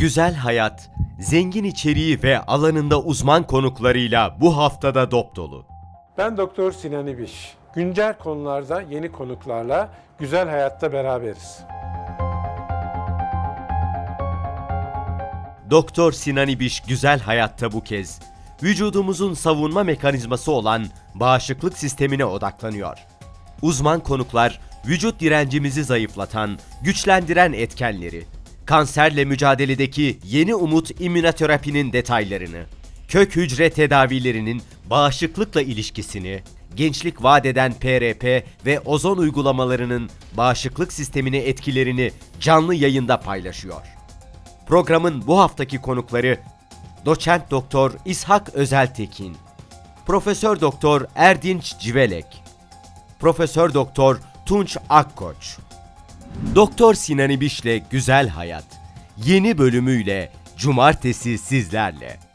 Güzel hayat, zengin içeriği ve alanında uzman konuklarıyla bu haftada dop dolu. Ben Doktor Sinan İbiş. Güncel konularda yeni konuklarla Güzel Hayat'ta beraberiz. Doktor Sinan İbiş Güzel Hayat'ta bu kez vücudumuzun savunma mekanizması olan bağışıklık sistemine odaklanıyor. Uzman konuklar vücut direncimizi zayıflatan, güçlendiren etkenleri, kanserle mücadeledeki yeni umut immünoterapinin detaylarını, kök hücre tedavilerinin bağışıklıkla ilişkisini, gençlik vadeden PRP ve ozon uygulamalarının bağışıklık sistemine etkilerini canlı yayında paylaşıyor. Programın bu haftaki konukları Doçent Doktor İshak Özeltekin, Profesör Doktor Erdinç Civelek, Profesör Doktor Tunç Akkoç, Doktor Sinan İbiş'le Güzel Hayat yeni bölümüyle cumartesi sizlerle.